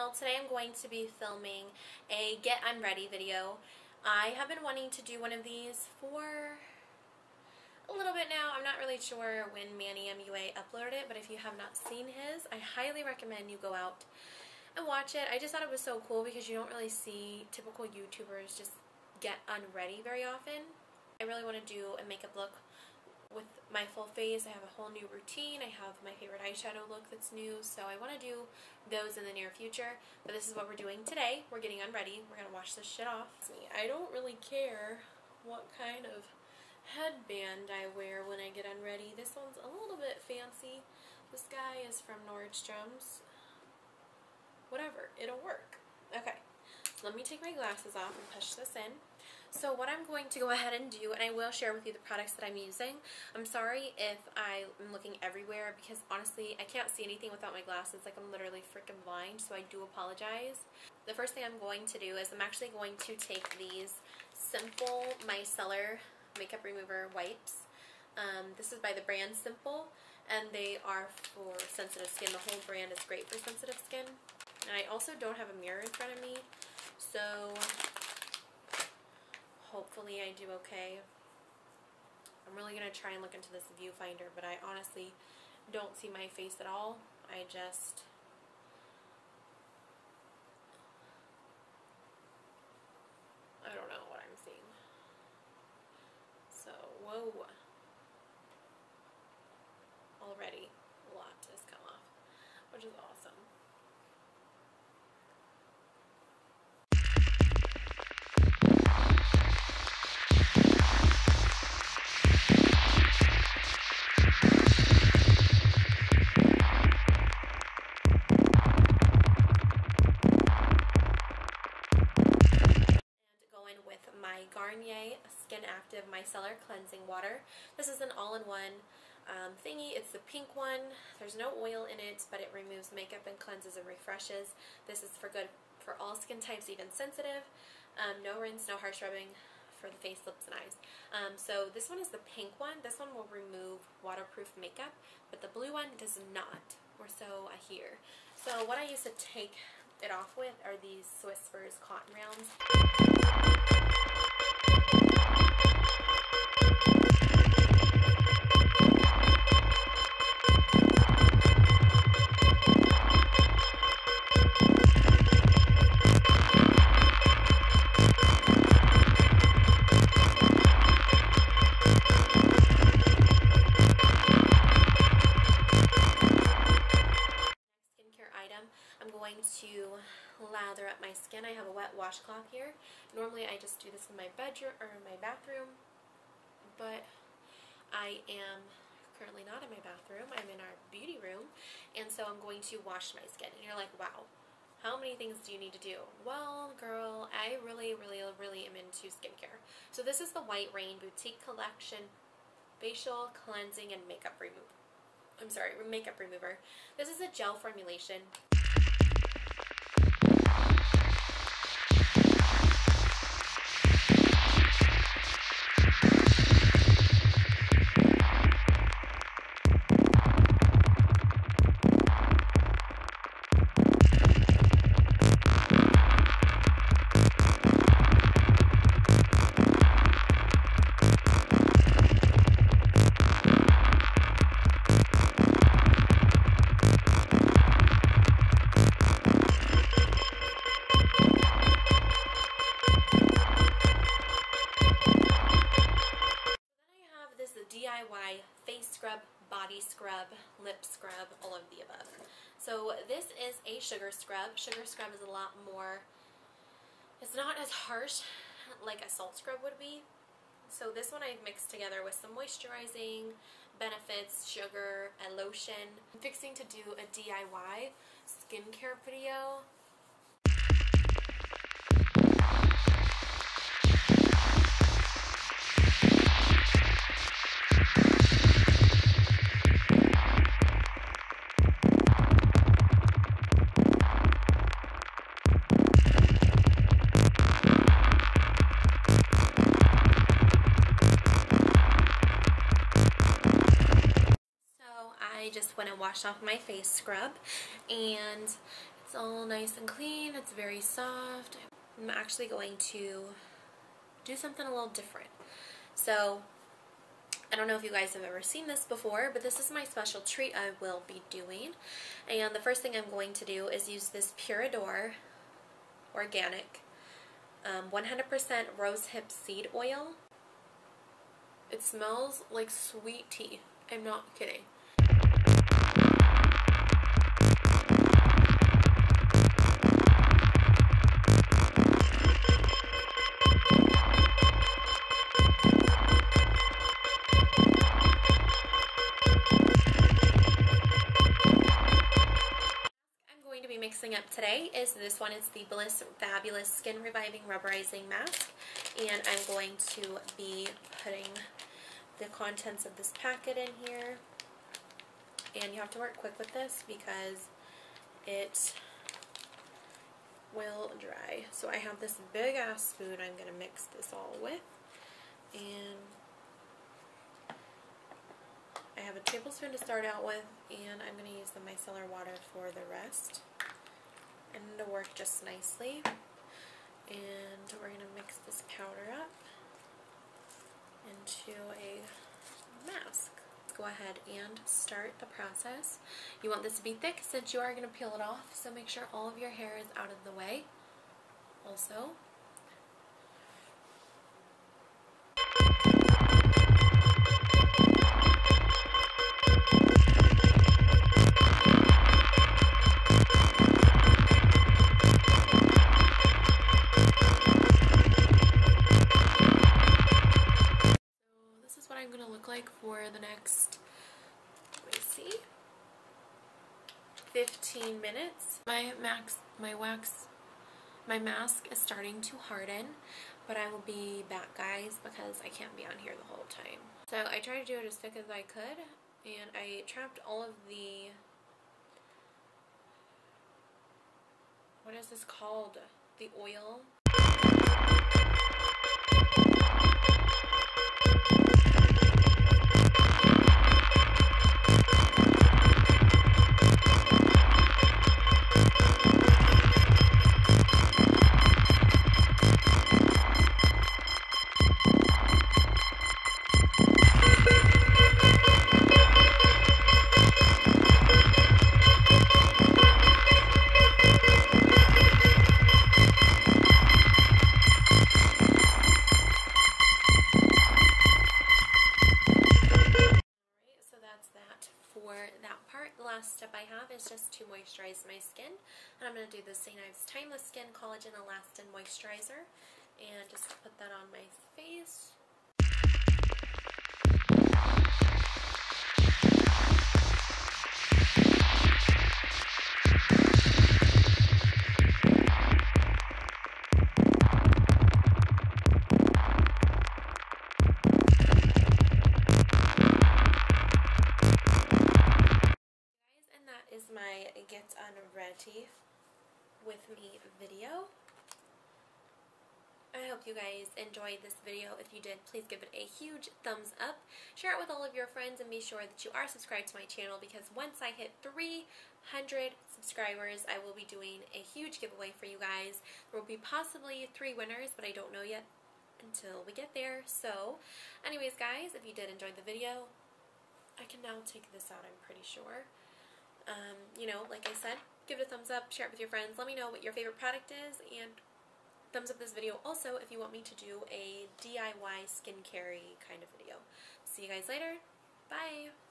channel. Today I'm going to be filming a Get Unready video. I have been wanting to do one of these for a little bit now. I'm not really sure when Manny MUA uploaded it, but if you have not seen his, I highly recommend you go out and watch it. I just thought it was so cool because you don't really see typical YouTubers just get unready very often. I really want to do a makeup look with my full face. I have a whole new routine. I have my favorite eyeshadow look that's new, so I want to do those in the near future. But this is what we're doing today. We're getting unready. We're going to wash this shit off. I don't really care what kind of headband I wear when I get unready. This one's a little bit fancy. This guy is from Nordstrom's. Whatever, it'll work. Okay, let me take my glasses off and push this in. So what I'm going to go ahead and do, and I will share with you the products that I'm using. I'm sorry if I'm looking everywhere because honestly I can't see anything without my glasses. Like I'm literally freaking blind, so I do apologize. The first thing I'm going to do is I'm actually going to take these Simple Micellar Makeup Remover Wipes. Um, this is by the brand Simple, and they are for sensitive skin. The whole brand is great for sensitive skin. And I also don't have a mirror in front of me, so hopefully I do okay. I'm really going to try and look into this viewfinder, but I honestly don't see my face at all. I just... I don't know what I'm seeing. So, whoa. Already a lot has come off, which is awesome. Micellar Cleansing Water. This is an all-in-one um, thingy. It's the pink one. There's no oil in it, but it removes makeup and cleanses and refreshes. This is for good for all skin types, even sensitive. Um, no rinse, no harsh rubbing for the face, lips, and eyes. Um, so this one is the pink one. This one will remove waterproof makeup, but the blue one does not, or so I hear. So what I use to take it off with are these Swisspers cotton rounds. I have washcloth here. Normally I just do this in my bedroom or in my bathroom, but I am currently not in my bathroom. I'm in our beauty room, and so I'm going to wash my skin. And you're like, wow, how many things do you need to do? Well, girl, I really, really, really am into skincare. So this is the White Rain Boutique Collection Facial Cleansing and Makeup Remover. I'm sorry, makeup remover. This is a gel formulation. Sugar scrub. Sugar scrub is a lot more, it's not as harsh like a salt scrub would be. So this one I've mixed together with some moisturizing benefits, sugar, and lotion. I'm fixing to do a DIY skincare video Just went and washed off my face scrub and It's all nice and clean. It's very soft. I'm actually going to do something a little different. So, I don't know if you guys have ever seen this before, but this is my special treat I will be doing. And the first thing I'm going to do is use this Purador Organic 100% um, rose hip seed oil. It smells like sweet tea. I'm not kidding. Mixing up today is this one. It's the Bliss Fabulous Skin Reviving Rubberizing Mask. And I'm going to be putting the contents of this packet in here. And you have to work quick with this because it will dry. So I have this big ass spoon I'm going to mix this all with. And I have a tablespoon to start out with, and I'm going to use the micellar water for the rest and it'll work just nicely. And we're going to mix this powder up into a mask. Let's go ahead and start the process. You want this to be thick since you are going to peel it off, so make sure all of your hair is out of the way. Also, like for the next, let me see, 15 minutes. My max, my wax, my mask is starting to harden, but I will be back guys because I can't be on here the whole time. So I tried to do it as thick as I could and I trapped all of the, what is this called? The oil the St. Ives Timeless Skin Collagen Elastin Moisturizer. And just put that on my face. That is my Get Unready with me video. I hope you guys enjoyed this video. If you did, please give it a huge thumbs up. Share it with all of your friends and be sure that you are subscribed to my channel because once I hit 300 subscribers, I will be doing a huge giveaway for you guys. There will be possibly three winners, but I don't know yet until we get there. So, anyways guys, if you did enjoy the video, I can now take this out, I'm pretty sure. Um, you know, like I said, give it a thumbs up, share it with your friends, let me know what your favorite product is, and thumbs up this video also if you want me to do a DIY skincare kind of video. See you guys later. Bye!